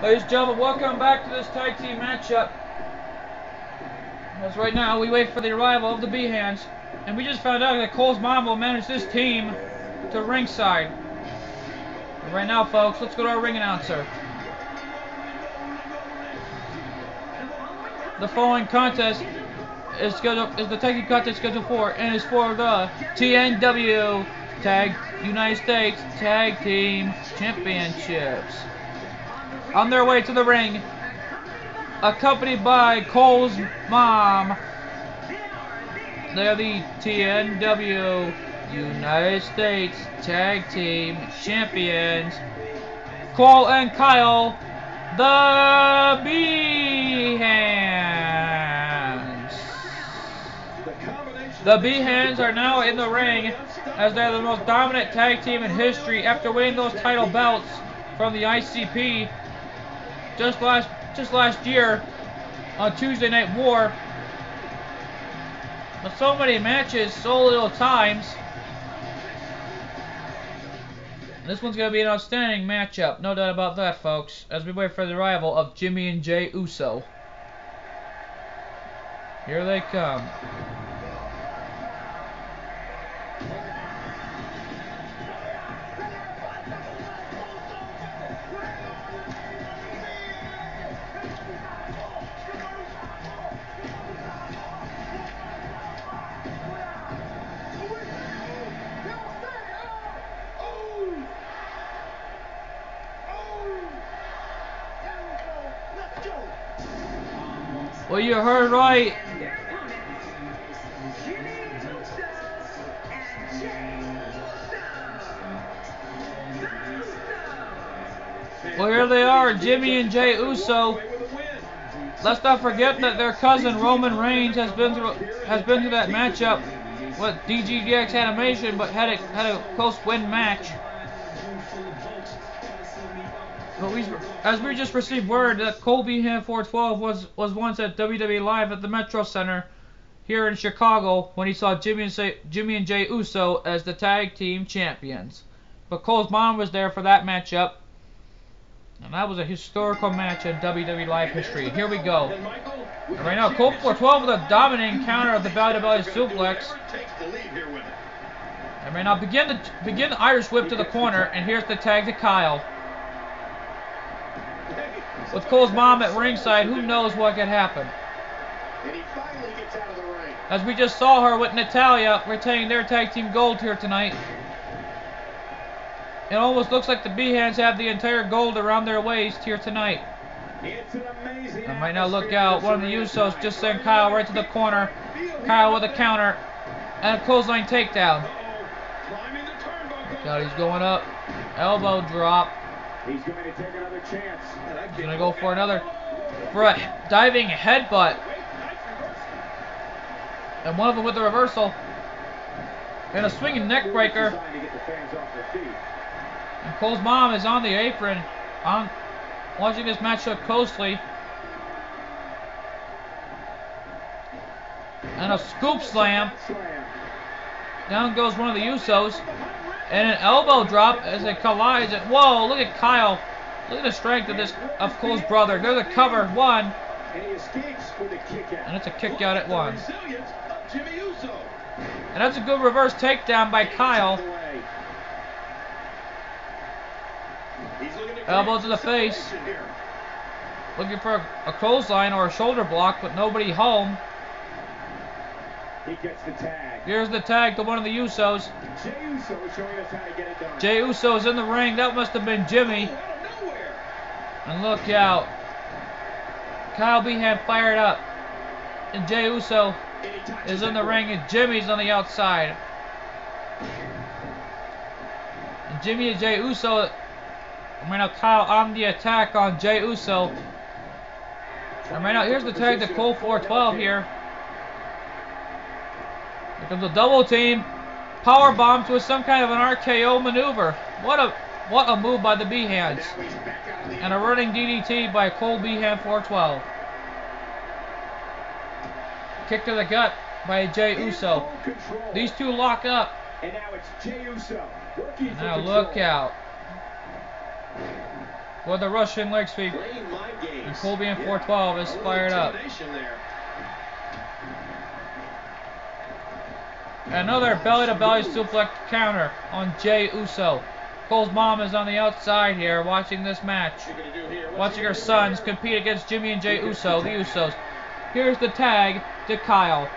Ladies and gentlemen, welcome back to this tag team matchup. As right now, we wait for the arrival of the Behans. And we just found out that Cole's mom will manage this team to ringside. But right now, folks, let's go to our ring announcer. The following contest is scheduled is the tag team contest scheduled for and is for the TNW Tag United States Tag Team Championships. On their way to the ring, accompanied by Cole's mom, they're the TNW United States Tag Team Champions, Cole and Kyle, the Behans. The Behans are now in the ring as they're the most dominant tag team in history after winning those title belts from the ICP just last just last year on Tuesday Night War. But so many matches, so little times. This one's going to be an outstanding matchup, no doubt about that, folks, as we wait for the arrival of Jimmy and Jey Uso. Here they come. Well, you heard right. Well, here they are, Jimmy and Jey Uso. Let's not forget that their cousin Roman Reigns has been through has been through that matchup with DGDX Animation, but had a had a close win match. But we, as we just received word that Colby Ham 412 was was once at WWE Live at the Metro Center here in Chicago when he saw Jimmy and, Jimmy and Jey Uso as the tag team champions. But Cole's mom was there for that matchup. And that was a historical match in WWE Live history. Here we go. And right now, Cole 412 with a dominating counter of the belly to belly suplex. And right now, begin the begin the Irish whip to the corner, and here's the tag to Kyle. With Cole's mom at ringside, who knows what could happen. As we just saw her with Natalya retaining their tag team gold here tonight. It almost looks like the B-Hands have the entire gold around their waist here tonight. I might now, look out. One of the Usos just sent Kyle right to the corner. Kyle with a counter. And a clothesline takedown. God, he's going up. Elbow drop. He's going to take another chance. He's going to go for another, for a diving headbutt. And one of them with the reversal. And a swinging neck breaker. And Cole's mom is on the apron, on watching this matchup closely. And a scoop slam. Down goes one of the Usos. And an elbow drop as it collides. And whoa, look at Kyle. Look at the strength of this of Cole's brother. There's a cover. One. And it's a kick out at one. And that's a good reverse takedown by Kyle. Elbow to the face. Looking for a, a clothesline or a shoulder block, but nobody home. He gets the tag. Here's the tag to one of the Usos. Jey Uso is showing us how to get it done. Uso's in the ring. That must have been Jimmy. And look out. Kyle Behan fired up. And Jey Uso is in the ring and Jimmy's on the outside. And Jimmy and Jey Uso and right uh, now Kyle on the attack on Jey Uso. And right uh, now here's the tag to Cole 412 here. Here comes a double team. Power bomb to some kind of an RKO maneuver. What a what a move by the Behans. And a running DDT by Cole Behan 412. Kick to the gut by Jey Uso. These two lock up. And now it's Jey Uso. Now look out. for the Russian leg sweep. Playing mind games. And Colby in 412 is fired up. there. Another belly-to-belly suplex counter on Jey Uso. Cole's mom is on the outside here watching this match. What's he gonna do here? What's Watching her sons compete against Jimmy and Jey Uso, the Usos. Here's the tag to Kyle.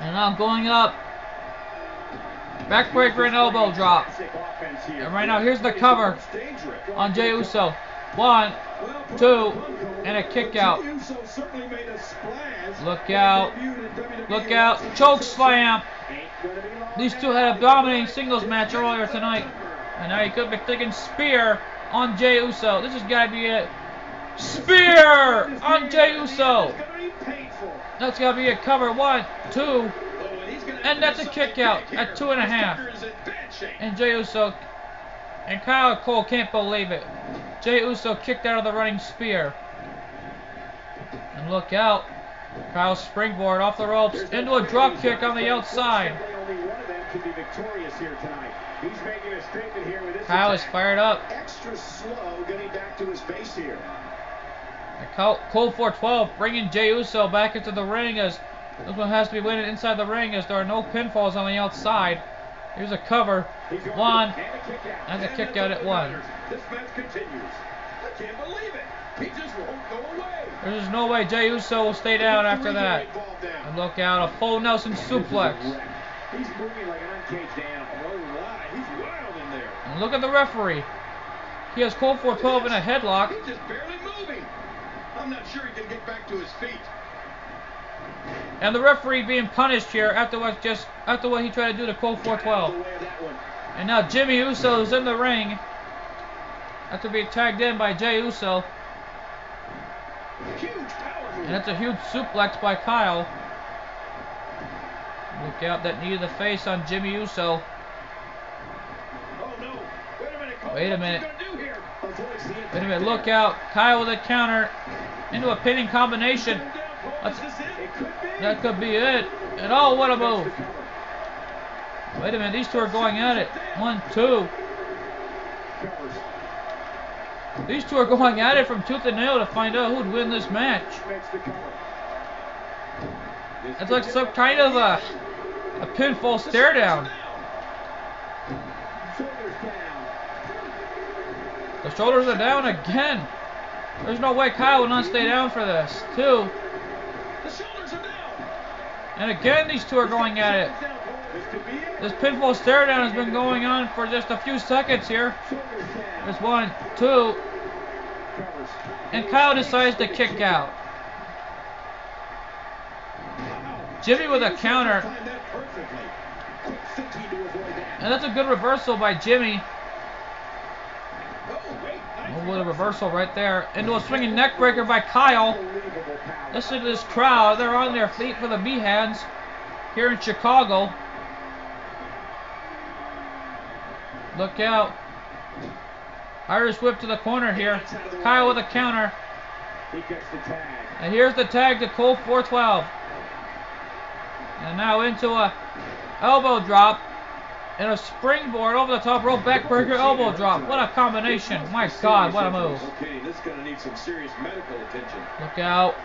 And now going up. Backbreaker and elbow drop. Classic offense here. And right now, here's the cover on Jey Uso. One, two, and a kick out. Jey Uso certainly made a splash Look out. he debuted in WWE Look out. Choke slam. Ain't gonna be long These two had a dominating singles match earlier tonight. And now you could be thinking spear on Jey Uso. This has got to be it. Spear on Jey Uso. It's gonna be. That's got to be a cover. One, and he's gonna have And that's a kick out at two and a half. and a This half. Tucker is in bad shape. and Jey Uso. And Kyle Cole can't believe it. Jey Uso kicked out of the running spear. Look out. Kyle springboard off the ropes into a drop kick on the outside. Fortunately, Only one of them can be victorious here tonight. He's making a statement here with this Kyle is fired up. Extra slow getting back to his base here. Cole 412 bringing Jey Uso back into the ring as this one has to be winning inside the ring as there are no pinfalls on the outside. Here's a cover. One. And a kick out. A kick out at one. This match continues. I can't believe it. He just won't go away. There's no way Jey Uso will stay down after that. And look out, a full Nelson suplex. He's moving like an uncaged animal. Oh. He's wild in there. And look at the referee. He has Cole 412 in a headlock. He's just barely moving. I'm not sure he can get back to his feet. And the referee being punished here after what just after what he tried to do to Cole Out 412. of the way of that one. And now Jimmy Uso is in the ring after being tagged in by Jey Uso. And that's a huge suplex by Kyle. Look out that knee to the face on Jimmy Uso. Oh, no. Wait a minute. Wait a minute. Wait a minute, look out. Kyle with a counter into a pinning combination. That's-. That could be it. And oh, what a move. Wait a minute, these two are going at it. One, two. These two are going at it from tooth and nail to find out who'd win this match. It's like some kind of a, a pinfall stare down. The shoulders are down again. There's no way Kyle will not stay down for this. Down. And again, these two are going at it. This pinfall stare down has been going on for just a few seconds here. There's one, two, and Kyle decides to kick out. Jimmy with a counter, and that's a good reversal by Jimmy. Oh, what a reversal right there. Into a swinging neck breaker by Kyle. Listen to this crowd. They're on their feet for the Behans here in Chicago. Look out. Irish whip to the corner here. Kyle with a counter. He gets the tag. And here's the tag to Cole 412. And now into a elbow drop. And a springboard over the top rope backbreaker elbow drop. What a combination. My God, what a move. Okay, this is going to need some serious medical attention. Look out.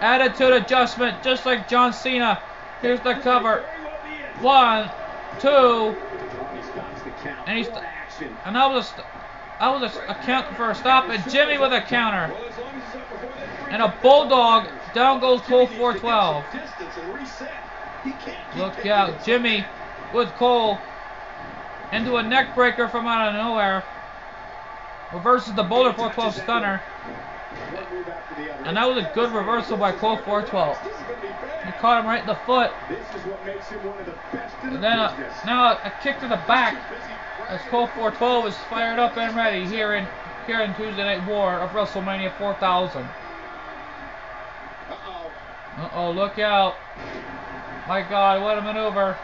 Attitude adjustment, just like John Cena. Here's the cover. One, well be it. One, two, he stops the count. And he's- and that was that was a, a count for a stop, and Jimmy with a counter. And a bulldog, down goes Cole needs 412. some Distance and reset. He can't keep Look out. Jimmy with Cole into a neck breaker from out of nowhere. Reverses the Boulder 412 stunner, and that was a good reversal by Cole 412. This is going to be bad. He caught him right in the foot, and then a, now a kick to the back as Cole 412 is fired up and ready here in here in Tuesday Night War of WrestleMania 4000. Uh-oh. Uh-oh, look out. My God, what a maneuver.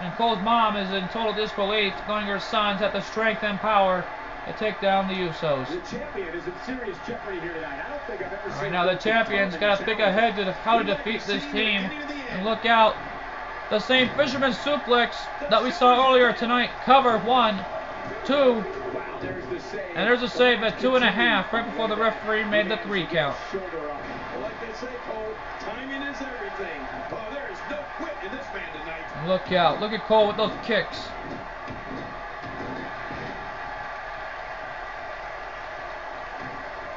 And Cole's mom is in total disbelief, knowing her sons have the strength and power to take down the Usos. The champion is in serious jeopardy here tonight. I don't think I've ever seen Right now, the champion's got to think ahead to the, how to defeat this team. And look out. The same fisherman suplex that we saw earlier tonight. Cover one, two. And there's a save at two and a half right before the referee made the three count. Look out. Look at Cole with those kicks.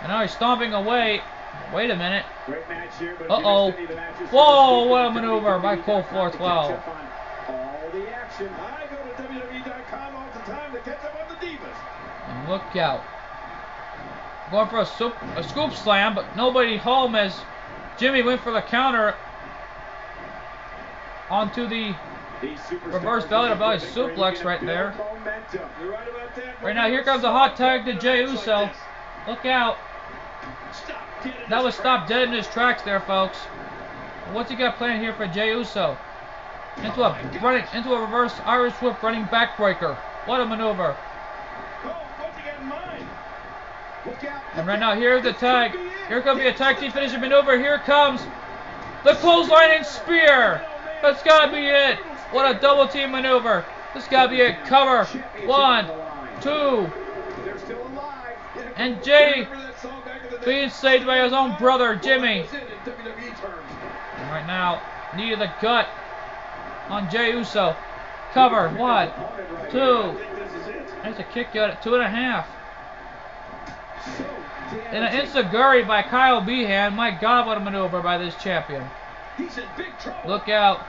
And now he's stomping away. Wait a minute. Great match here, but Uh-oh. you missed any of the matches Whoa, what a maneuver by Cole WWE.com to 412. catch up on All the action. I go to WWE.com all the time to catch up on the Divas. And look out. Going for a, soup, a scoop slam, but nobody home as Jimmy went for the counter onto the Reverse belly to belly suplex right there. Right about that. Right now, here comes a hot tag to Jey Uso. Look out. That was stopped dead in his tracks there, folks. What's he got planned here for Jey Uso? Into a running into a reverse Irish whip running backbreaker. What a maneuver. Got. And right now, here's the tag. Here could be a tag team finishing maneuver. Here comes the clothesline and spear. That's gotta be it. What a double team maneuver. This gotta be it. Cover. One, two. And Jay being saved by his own brother, Jimmy. Right now, knee to the gut on Jey Uso. Cover. One, two. That's a kick out at two and a half. And an. Insta by Kyle Behan. My God, what a maneuver by this champion. Look out.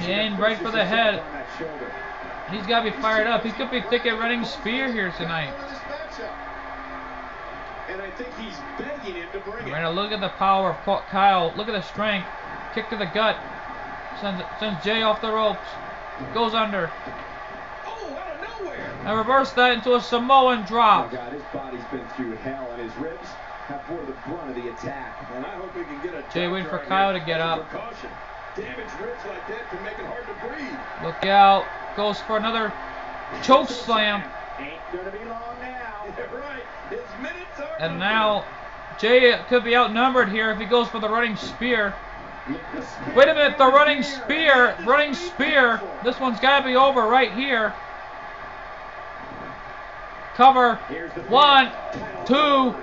He aimed right for the head. Assault on that shoulder. He's got to be fired up. He could be thinking running spear here tonight. This matchup. And I think he's begging him to bring Right it. now, look at the power of Kyle. Look at the strength. Kick to the gut. Sends, sends Jay off the ropes. Goes under. Oh, out of nowhere. And reverse that into a Samoan Oh drop. God, his body's been through hell, and his ribs have bore the brunt of the attack. And I hope we can get a Jay waiting doctor for out Kyle here to get up. Precaution. Damaged ribs like that can make it hard to breathe. Look out. Goes for another choke slam. And now Jay could be outnumbered here if he goes for the running spear. Wait a minute, the running spear, running spear. This one's got to be over right here. Cover. One, two,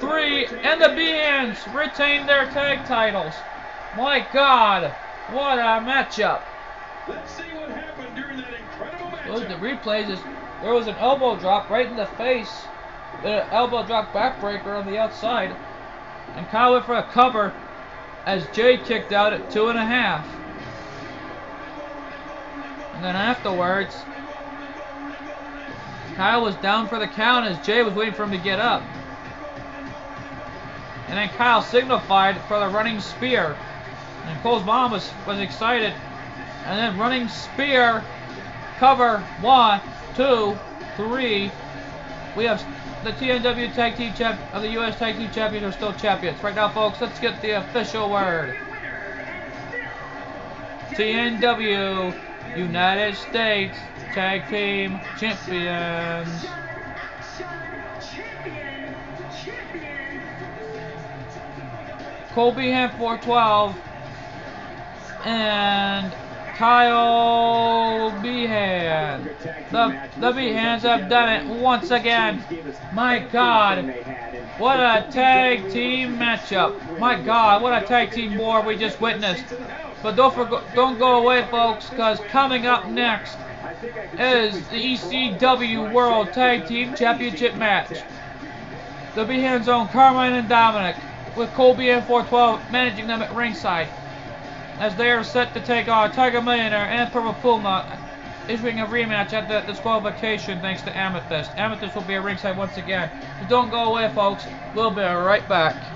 three, and the Beans retain their tag titles. My God, what a matchup. Let's see what happened incredible Those the replays is there was an elbow drop right in the face, the elbow drop backbreaker on the outside, and Kyle went for a cover as Jay kicked out at two and a half. And then afterwards, Kyle was down for the count as Jay was waiting for him to get up. And then Kyle signified for the running spear. And Cole's mom was, was excited. And then running spear, cover, one, two, three. We have the TNW Tag Team Champ of the US Tag Team Champions are still champions. Right now, folks, let's get the official word. TNW United States Tag Team Champions. Colby Ham 412 and Kyle Behan. The, the Behans have done it once again. My God, what a tag team matchup. My God, what a tag team war we just witnessed. But don't don't go away, folks, because coming up next is the ECW World Tag Team Championship match. The Behans own Carmine and Dominic, with Colby and 412 managing them at ringside, as they are set to take on Tiger Millionaire and Purple Puma, issuing a rematch at the disqualification thanks to Amethyst. Amethyst will be at ringside once again. So don't go away, folks. We'll be right back.